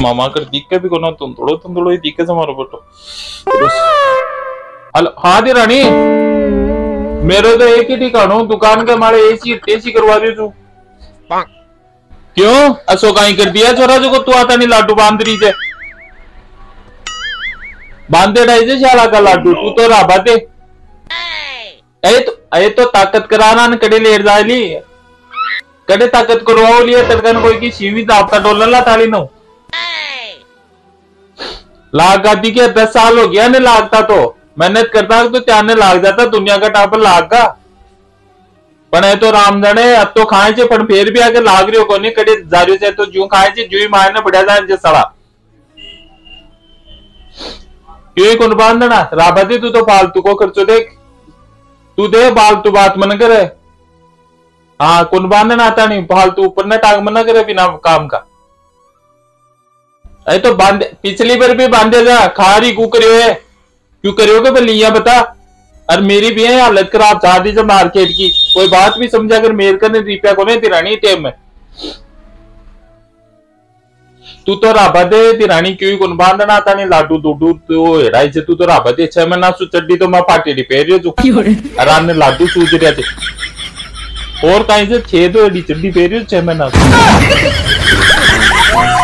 मामा कर दिख के भी को ना तुम थोड़ो तुम ही दिख के हमारो बेटो। हेलो हाँ दी रानी। मेरे तो एक ही ठिकाना हूँ दुकान के हमारे एसी एसी करवा रही तू। क्यों? असो कहीं कर दिया छोरा जो को तू आता नहीं लाडू बाँध रही से। बांधे ढाई से शाला का लाडू तू तो राबा दे अरे तो अरे तो ताकत कराना न कड़े लेट जाली। कड़े ताकत करवाओ लिए तड़कन कोई की सीवी दापता डोलर ला ताली नो। लाग आती क्या दस साल हो गया ने लागता तो। मेहनत करता तो त्याने ने लाग जाता, दुनिया का टापर लाग का। पण तो राम जाने, अब तो खाए छे पण फिर भी आगे लाग रही हो कोनी, कड़े जा रही से तो जू खाए छे जू ही मारने बढ़िया जाए जे सड़ा क्यों ही कौन बांधना राबाती तू तो फालतू को खर्चो देख। तू दे फालतू बात मन करे। हाँ कौन बांधना आता नहीं फालतू ऊपर न टांग मना करे बिना काम का। अरे तो बांधे पिछली बार भी बांधे जा खारी कू करियो है? क्यों करियो के लिया बता। और मेरी भी है हालत खराब चाह दी जब मार्केट की। कोई बात भी समझा अगर मेरे करने रुपया को नहीं तिरानी टेम में तू तो राबा दे तिरानी क्यों कौन बांधना था नहीं लाडू दूडू तो हेड़ाई से तू तो राबा दे छह महीना सु चड्डी तो मैं पार्टी रिपेयर रही हूँ आराम ने लाडू सूज रहा थे और कहीं से छह तो एडी चड्डी फेरी छह महीना